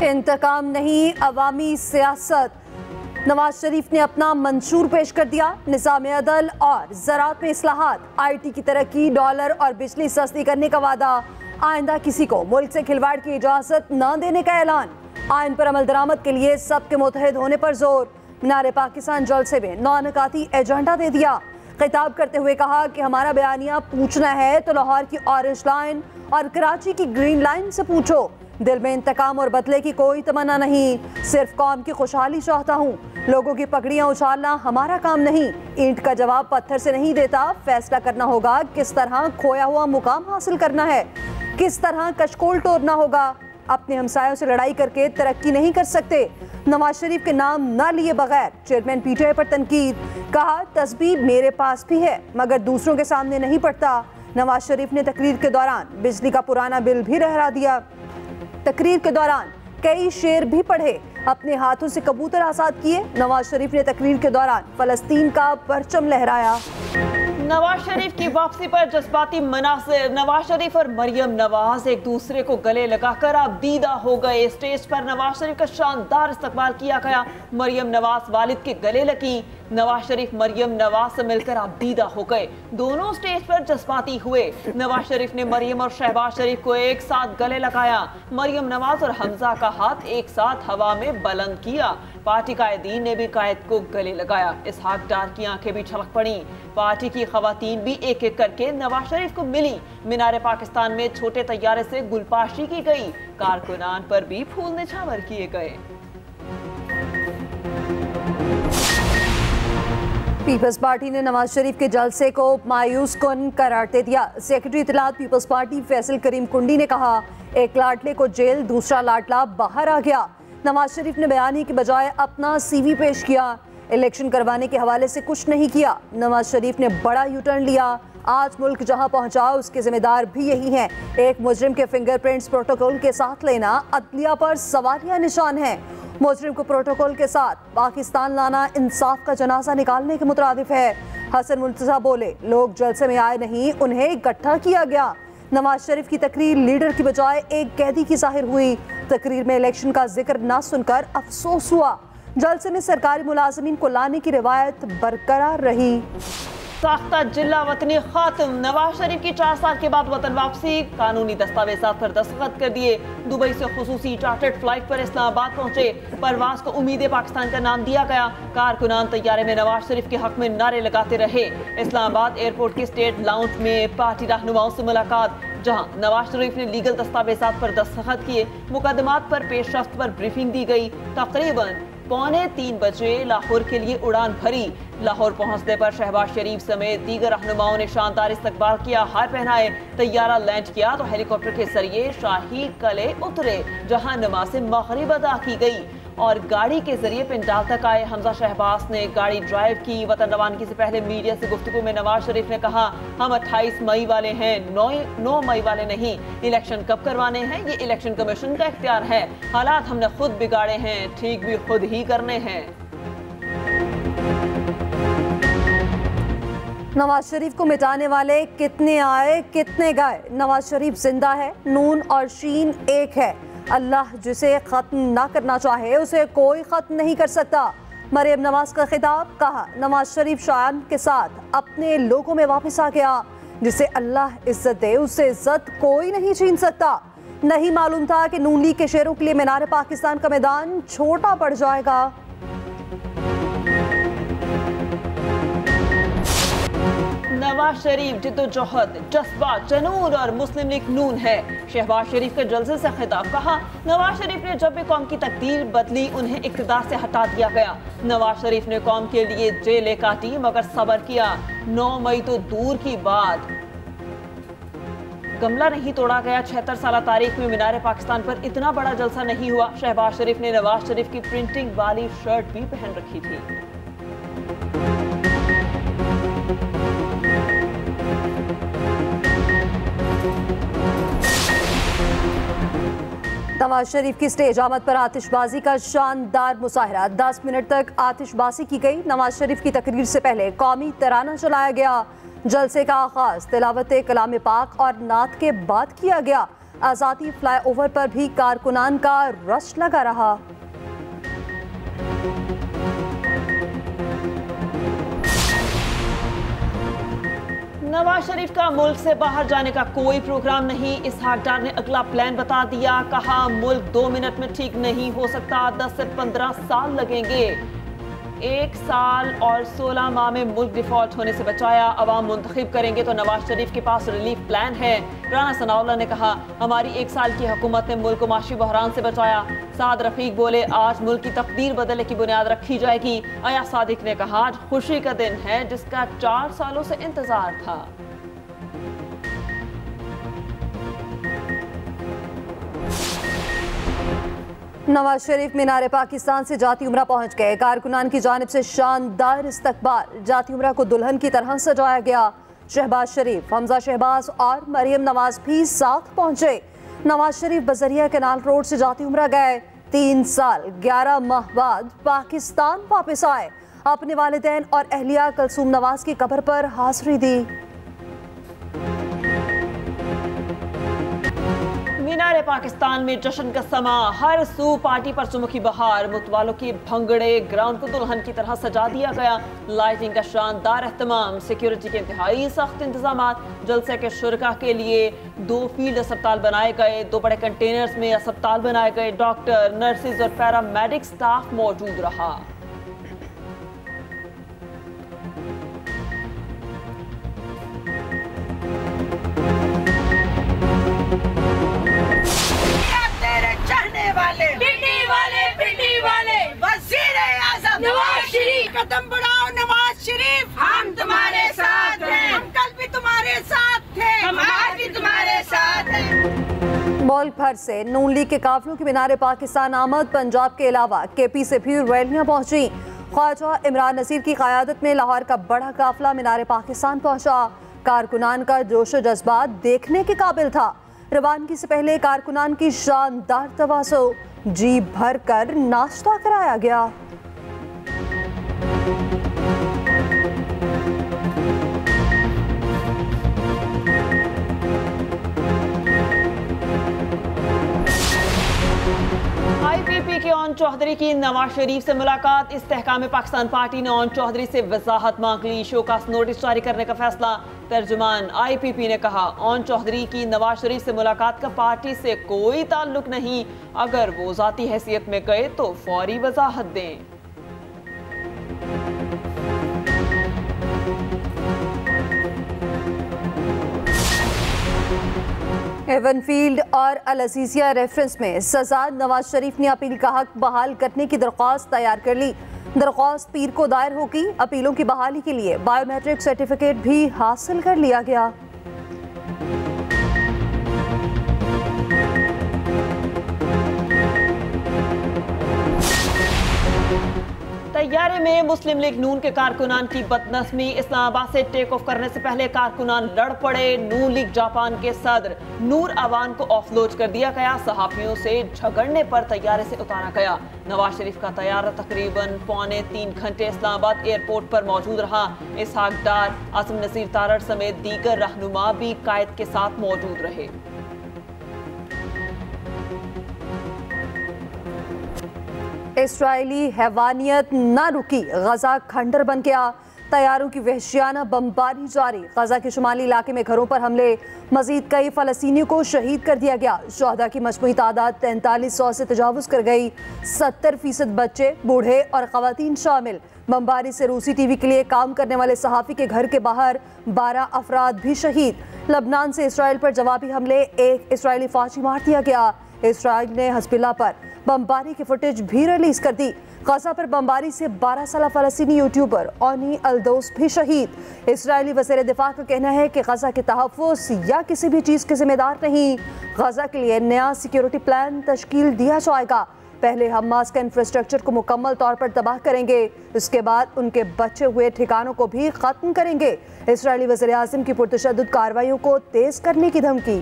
इंतकाम नहीं, अवामी सियासत। नवाज़ शरीफ ने अपना मंशूर पेश कर दिया निज़ाम अदल और ज़रात में असलाहत आई टी की तरक्की, डॉलर और बिजली सस्ती करने का वादा। आइंदा किसी को मुल्क से खिलवाड़ की इजाज़त न देने का ऐलान। आइन पर अमल दरामद के लिए सबके मुतहद होने पर ज़ोर। नारे पाकिस्तान जलसे में नौ नकाती एजेंडा दे दिया। खिताब करते हुए कहा कि हमारा बयानिया पूछना है तो लाहौर की ऑरेंज लाइन और कराची की ग्रीन लाइन से पूछो। दिल में इंतकाम और बदले की कोई तमन्ना नहीं। सिर्फ़ कौम की खुशहाली चाहता हूँ। लोगों की पकड़ियाँ उछालना हमारा काम नहीं। ईंट का जवाब पत्थर से नहीं देता। फैसला करना होगा किस तरह खोया हुआ मुकाम हासिल करना है। किस तरह कशकोल तोड़ना होगा। अपने हमसायों से लड़ाई करके तरक्की नहीं कर सकते। नवाज़ शरीफ के नाम न लिए बगैर चेयरमैन पीटीआई पर तनकीद। कहा, तस्वीर मेरे पास भी है, मगर दूसरों के सामने नहीं पड़ता। नवाज़ शरीफ ने तकरीर के दौरान बिजली का पुराना बिल भी लहरा दिया। तकरीर के दौरान कई शेर भी पढ़े। अपने हाथों से कबूतर आज़ाद किए। नवाज़ शरीफ ने तकरीर के दौरान फलस्तीन का परचम लहराया। नवाज़ शरीफ की वापसी पर जज्बाती मनासिर। नवाज़ शरीफ और मरियम नवाज़ एक दूसरे को गले लगाकर अब दीदा हो गए। स्टेज पर नवाज़ शरीफ का शानदार इस्तकबाल किया गया। मरियम नवाज़ वालिद के गले लगी। नवाज़ शरीफ, मरियम नवाज़ से मिलकर आप दीदा हो गए। दोनों स्टेज पर जज्बाती हुए। नवाज़ शरीफ ने मरियम और शहबाज शरीफ को एक साथ गले लगाया। मरियम नवाज़ और हमजा का हाथ एक साथ हवा में बुलंद किया। पार्टी कायदीन ने भी कायद को गले लगाया। इस हाक डार की आँखें भी छलक पड़ी। पार्टी की खातन भी एक एक करके नवाज़ शरीफ को मिली। मीनार पाकिस्तान में छोटे तैयारे से गुलपाशी की गई। कारकुनान पर भी फूल निछावर किए गए। पीपल्स पार्टी ने नवाज़ शरीफ के जलसे को मायूस कन करार दे दिया। सेक्रेटरी इतलात पीपल्स पार्टी फैसल करीम कुंडी ने कहा, एक लाडले को जेल, दूसरा लाडला बाहर आ गया। नवाज़ शरीफ ने बयानी के बजाय अपना सीवी पेश किया। इलेक्शन करवाने के हवाले से कुछ नहीं किया। नवाज़ शरीफ ने बड़ा यूटर्न लिया। आज मुल्क जहाँ पहुँचा उसके जिम्मेदार भी यही हैं। एक मुजरिम के फिंगरप्रिंट्स प्रोटोकॉल के साथ लेना अदलिया पर सवालिया निशान है। मुजरिम को प्रोटोकॉल के साथ पाकिस्तान लाना इंसाफ का जनाजा निकालने के मुतरदिफ है। हसन मुंतजा बोले, लोग जलसे में आए नहीं, उन्हें इकट्ठा किया गया। नवाज़ शरीफ की तकरीर लीडर की बजाय एक कैदी की ज़ाहिर हुई। तकरीर में इलेक्शन का ज़िक्र न सुनकर अफसोस हुआ। जलसे में सरकारी मुलाजमीन को लाने की रिवायत बरकरार रही। साख्ता जिला वतनी खात्म नवाज़ शरीफ की चार साल के बाद वतन वापसी, कानूनी दस्तावेजा पर दस्तखत कर दिए। दुबई से खसूसी चार्टर्ड फ़्लाइट पर इस्लामाबाद पहुँचे। परवाज को उम्मीद पाकिस्तान का नाम दिया गया। कारकुनान तैयारे में नवाज़ शरीफ के हक में नारे लगाते रहे। इस्लामाबाद एयरपोर्ट के स्टेट लाउंज में पार्टी रहनुमाओं से मुलाकात, जहाँ नवाज़ शरीफ ने लीगल दस्तावेजा पर दस्तखत किए। मुकदमात पर पेशरफ पर ब्रीफिंग दी गई। तकरीबन पौने तीन बजे लाहौर के लिए उड़ान भरी। लाहौर पहुँचने पर शहबाज शरीफ समेत दीगर रहनुमाओं ने शानदार इस्तकबाल किया। हार पहनाए, तैयारा लैंड किया तो हेलीकॉप्टर के ज़रिए शाही कले उतरे, जहाँ नमाज़ मगरब अदा की गई। और गाड़ी के ज़रिए पिंडाल तक आए हमजा शहबाज ने गाड़ी ड्राइव की। वतन रवानगी से पहले मीडिया से गुफ्तु में नवाज़ शरीफ ने कहा, हम 28 मई वाले हैं, नौ नौ मई वाले नहीं, इलेक्शन कब करवाने हैं, ये इलेक्शन कमीशन का इख्तियार है। हालात हमने खुद बिगाड़े हैं, ठीक भी खुद ही करने हैं। नवाज़ शरीफ को मिटाने वाले कितने आए, कितने गए? नवाज़ शरीफ ज़िंदा है, नून और शीन एक है। अल्लाह जिसे ख़त्म ना करना चाहे, उसे कोई ख़त्म नहीं कर सकता। मरियम नवाज़ का खिताब, कहा, नवाज़ शरीफ शान के साथ अपने लोगों में वापस आ गया, जिसे अल्लाह इज़्ज़त दे, उसे इज़्ज़त कोई नहीं छीन सकता। नहीं मालूम था कि नून के शेरों के लिए मीनार पाकिस्तान का मैदान छोटा पड़ जाएगा। नवाज़ शरीफ जिद्दोजहद जज्बा जनून और मुस्लिम लीग नून है। शहबाज शरीफ के जलसे से खिताब कहा, नवाज़ शरीफ ने जब भी कौम की तकदीर बदली, उन्हें इकतदार से हटा दिया गया। नवाज़ शरीफ ने कौम के लिए जेलें काटी मगर सबर किया, नौ मई तो दूर की बात। गमला नहीं तोड़ा गया, छिहत्तर साल तारीख में मीनार पाकिस्तान पर इतना बड़ा जलसा नहीं हुआ। शहबाज शरीफ ने नवाज़ शरीफ की प्रिंटिंग वाली शर्ट भी पहन रखी थी। नवाज़ शरीफ की स्टेज आमद पर आतिशबाजी का शानदार मुजाहरा दस मिनट तक आतिशबाजी की गई। नवाज़ शरीफ की तकरीर से पहले कौमी तराना चलाया गया। जलसे का आगाज़, तिलावत कलाम पाक और नात के बाद किया गया। आज़ादी फ्लाई ओवर पर भी कारकुनान का रश लगा रहा। नवाज़ शरीफ का मुल्क से बाहर जाने का कोई प्रोग्राम नहीं। इस हाकडार ने अगला प्लान बता दिया। कहा, मुल्क दो मिनट में ठीक नहीं हो सकता। 10 से 15 साल लगेंगे। एक साल और 16 माह में मुल्क डिफ़ॉल्ट होने से बचाया, अवाम मुंतखब करेंगे तो नवाज़ शरीफ के पास रिलीफ प्लान है। राना सनाउल्ला ने कहा, हमारी एक साल की हुकूमत ने मुल्क को माशी बहरान से बचाया। साद रफीक बोले, आज मुल्क की तकदीर बदलने की बुनियाद रखी जाएगी। अया सादिक ने कहा, आज खुशी का दिन है, जिसका चार सालों से इंतज़ार था। नवाज़ शरीफ मीनार पाकिस्तान से जाती उम्र पहुँच गए। कारकुनान की जानब से शानदार इस्तकबाल। जाती उम्र को दुल्हन की तरह सजाया गया। शहबाज शरीफ, हमजा शहबाज और मरियम नवाज़ भी साथ पहुँचे। नवाज़ शरीफ बजरिया केनाल रोड से जाती उम्र गए। तीन साल, ग्यारह माह बाद पाकिस्तान वापस आए। अपने वालदेन और अहलिया कलसूम नवाज़ की कब्र पर हाजिरी दी। मीनार पाकिस्तान में जश्न का समा। हर सू पार्टी पर चुमकी बहार। मुतवालों के भंगड़े ग्राउंड को दुल्हन की तरह सजा दिया गया। लाइटिंग का शानदार अहतमाम। सिक्योरिटी के इंतहाई सख्त इंतज़ाम जलसे के शुरा के लिए दो फ़ील्ड अस्पताल बनाए गए। दो बड़े कंटेनर्स में अस्पताल बनाए गए। डॉक्टर नर्सिस और पैरामेडिक स्टाफ मौजूद रहा। कदम बढ़ाओ नवाज़ शरीफ। हम तुम्हारे साथ हैं। हम कल भी तुम्हारे साथ थे। हम आज भी तुम्हारे साथ हैं। मुल्क भर से नून लीग के काफिलों की मीनार पाकिस्तान आमद पंजाब के अलावा के पी से भी रैलियाँ पहुँची। ख्वाजा इमरान नसीर की क्यादत में लाहौर का बड़ा काफिला मीनार पाकिस्तान पहुँचा। कारकुनान का जोश जज्बात देखने के काबिल था। रवानगी से पहले कारकुनान की शानदार तवासो। जी भर कर नाश्ता कराया गया। चौधरी की नवाज़ शरीफ से मुलाकात। इस्तेकाम पाकिस्तान पार्टी ने ओन चौधरी से वजाहत मांग ली। शोकास नोटिस जारी करने का फैसला तर्जुमान आईपीपी ने कहा। ओन चौधरी की नवाज़ शरीफ से मुलाकात का पार्टी से कोई ताल्लुक नहीं। अगर वो जाती हैसियत में गए तो फौरी वजाहत दें। एवनफील्ड और अलसीसिया रेफरेंस में सजाद नवाज़ शरीफ ने अपील का हक बहाल करने की दरख्वास्त तैयार कर ली। दरख्वास्त पीर को दायर होगी। अपीलों की बहाली के लिए बायोमेट्रिक सर्टिफिकेट भी हासिल कर लिया गया। तैयारे में मुस्लिम लीग नून के कारकुनान की बदनस्मी। इस्लामाबाद से टेक ऑफ़ करने से पहले कारकुनान लड़ पड़े। नून लीग जापान के सदर नूर अवान को ऑफलोड कर दिया गया। सहाफियों से झगड़ने पर तैयारे से उतारा गया। नवाज़ शरीफ का तैयारा तकरीबन पौने तीन घंटे इस्लामाबाद एयरपोर्ट पर मौजूद रहा। इसहाक डार, आसम नसीर तारड़ समेत दीगर रहनुमा भी कायद के साथ मौजूद रहे। इसराइली हैवानियत न रुकी, गजा खंडर बन गया। तैयारों की वहशियाना बमबारी जारी। गजा के शुमाली इलाके में घरों पर हमले। मजीद कई फलस्तियों को शहीद कर दिया गया। शहदा की मजमू तादाद तैंतालीस सौ से तजावज कर गई। सत्तर फ़ीसद बच्चे, बूढ़े और खातन शामिल। बमबारी से रूसी टीवी के लिए काम करने वाले सहाफ़ी के घर के बाहर बारह अफराद भी शहीद। लबनान से इसराइल पर जवाबी हमले। एक इसराइली फौजी मार दिया गया। इसराइल ने हसबिल्ला पर बमबारी की फुटेज भी रिलीज़ कर दी। गजा पर बमबारी से 12 साल फलस्तीनी यूट्यूबर ओनी अलदोस भी शहीद। इसराइली वज़ीर दिफा का कहना है कि गजा के तहफ़ या किसी भी चीज़ के जिम्मेदार नहीं। गजा के लिए नया सिक्योरिटी प्लान तश्कील दिया जाएगा। पहले हमास का इंफ्रास्ट्रक्चर को मुकम्मल तौर पर तबाह करेंगे। उसके बाद उनके बचे हुए ठिकानों को भी ख़त्म करेंगे। इसराइली वजी अजम की पुरतशद कार्रवाई को तेज़ करने की धमकी।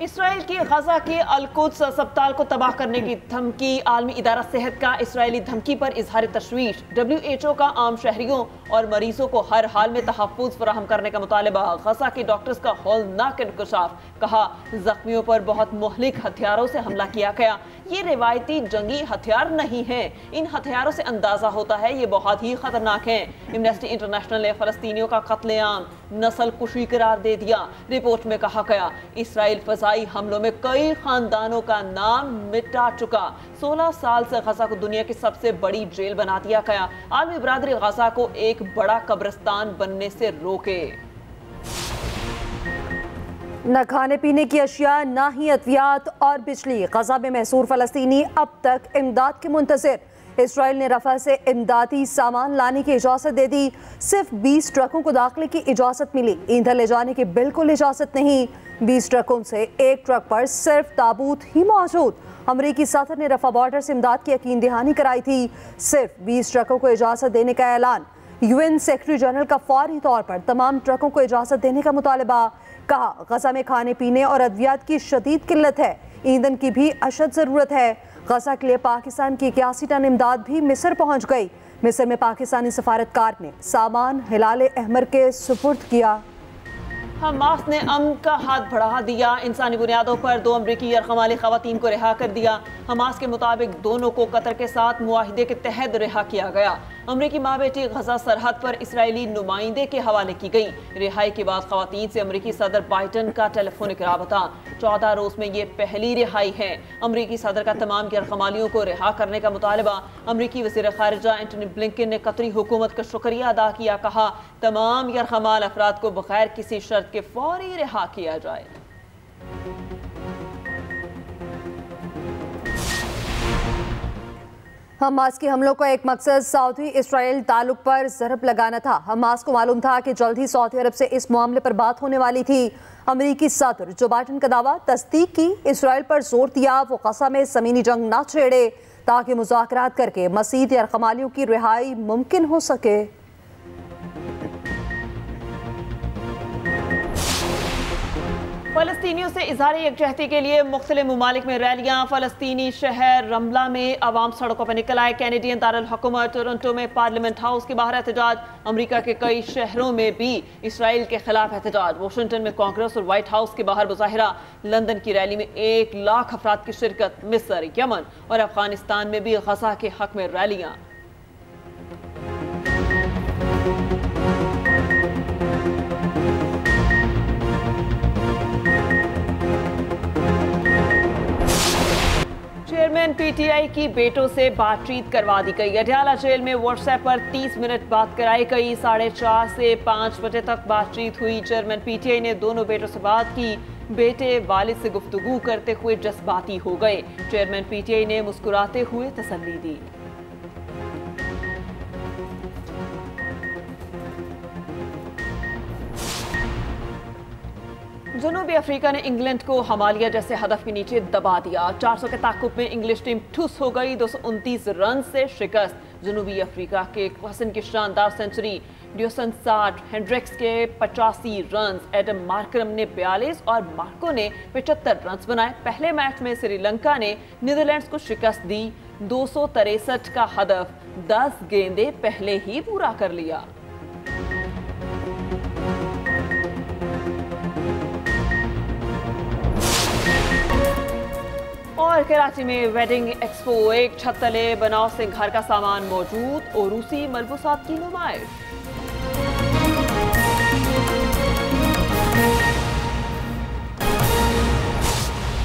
इसराइल की गजा के अलकुद्स अस्पताल को तबाह करने की धमकी, आलमी इदारा सेहत का इसराइली धमकी पर इजहार तशवीश। डब्ल्यू एच ओ का आम शहरियों और मरीजों को हर हाल में तहफ़ फराहम करने का मुतालबा। गजा के डॉक्टर्स का हौलनाक इंकशाफ, कहा, जख्मियों पर बहुत मोहलिक हथियारों से हमला किया गया। ये रिवायती जंगी हथियार नहीं है। इन हथियारों से अंदाज़ा होता है ये बहुत ही खतरनाक है। एमनेस्टी इंटरनेशनल ने फलस्तीनियों का कत्लेआम, नस्ल कुशी करार दे दिया। रिपोर्ट में कहा गया, इसराइल फजाई हमलों में कई खानदानों का नाम मिटा चुका। 16 साल से गजा को दुनिया की सबसे बड़ी जेल बना दिया गया। आलमी बरदरी गजा को एक बड़ा कब्रस्तान बनने से रोके। न खाने पीने की अशिया, ना ही अद्वियात और बिजली। गजा में महसूर फलस्तीनी अब तक इमदाद के मुंतजर। इसराइल ने रफा से इमदादी सामान लाने की इजाज़त दे दी। सिर्फ़ 20 ट्रकों को दाखिले की इजाज़त मिली। ईंधन ले जाने की बिल्कुल इजाज़त नहीं। 20 ट्रकों से एक ट्रक पर सिर्फ़ ताबूत ही मौजूद। अमरीकी सदर ने रफा बॉर्डर से इमदाद की यकीन दहानी कराई थी। सिर्फ़ 20 ट्रकों को इजाज़त देने का ऐलान। यूएन सेक्रेटरी जनरल का फौरी तौर पर तमाम ट्रकों को इजाज़त देने का मुतालबा। कहा, गजा में खाने, पीने और अद्वियात की शदीद किल्लत है। ईंधन की भी अशद ज़रूरत है। गजा के लिए पाकिस्तान की इक्यासी टन इमदाद भी मिस्र पहुँच गई। मिस्र में पाकिस्तानी सफारतकार ने सामान हिलाल अहमर के सुपुर्द किया। हमास ने अम का हाथ बढ़ा दिया। इंसानी बुनियादों पर दो अमरीकी यरकमाली खातन को रिहा कर दिया। हमास के मुताबिक दोनों को कतर के साथ मुआहदे के तहत रिहा किया गया। अमरीकी माँ बेटी गजा सरहद पर इसराइली नुमाइंदे के हवाले की गई। रिहाई के बाद खातन से अमरीकी सदर बाइडन का टेलीफोनिक रबता। चौदह रोज में ये पहली रिहाई है। अमरीकी सदर का तमाम गैरकमालियों को रिहा करने का मुतालबा। अमरीकी वज़ीर खारजा एंटनी ब्लिंकन ने कतरी हुकूमत का शुक्रिया अदा किया। कहा, तमाम यरकमाल अफराद को बगैर किसी शर्त के फौरी रिहा किया जाए। हमास के हमलों का एक मकसद सऊदी इसराइल ताल्लुक पर जरब लगाना था। हमास को मालूम था कि जल्द ही सऊदी अरब से इस मामले पर बात होने वाली थी। अमरीकी सदर जो बाइडन का दावा, तस्दीक की इसराइल पर ज़ोर दिया, वो कसा में जमीनी जंग ना छेड़े, ताकि मुजाकरात करके मसीद या कमालियों की रिहाई मुमकिन हो सके। फलस्तीनियों से इजहार यकजहती के लिए मुख्तलि ममालिक में रैलियाँ। फलस्तीनी शहर रमला में आवाम सड़कों पर निकल आए। कैनेडियन दारकूमत टोरंटो में पार्लियामेंट हाउस के बाहर एहतजाज। अमरीका के कई शहरों में भी इसराइल के खिलाफ एहतजाज। वाशिंगटन में कांग्रेस और व्हाइट हाउस के बाहर मुजाहरा। लंदन की रैली में एक लाख अफराद की शिरकत, मिस्र, यमन और अफ़गानिस्तान में भी गजा के हक में रैलियाँ। पीटीआई की बेटों से बातचीत करवा दी गई। अटियाला जेल में व्हाट्सएप पर 30 मिनट बात कराई गई। साढ़े चार से पाँच बजे तक बातचीत हुई। चेयरमैन पीटीआई ने दोनों बेटों से बात की। बेटे वालिद से गुफ्तगू करते हुए जज्बाती हो गए। चेयरमैन पीटीआई ने मुस्कुराते हुए तसली दी। जनूबी अफ्रीका ने इंग्लैंड को हमालिया जैसे हदफ के नीचे दबा दिया। 400 के ताकुब में इंग्लिश टीम ठुस हो गई। दो सौ उनतीस रन से शिकस्त। जनूबी अफ्रीका के हसन की शानदार सेंचुरी ड्यूसन साठ हेंड्रिक्स के पचासी रन एडम मार्करम ने बयालीस और मार्को ने पचहत्तर रन बनाए। पहले मैच में श्रीलंका ने नीदरलैंड्स को शिकस्त दी। दो का हदफ। 10 गेंदे पहले ही पूरा कर लिया। और कराची में वेडिंग एक्सपो एक छत तले बनाव घर का सामान मौजूद और रूसी मलबूसात की नुमाइश।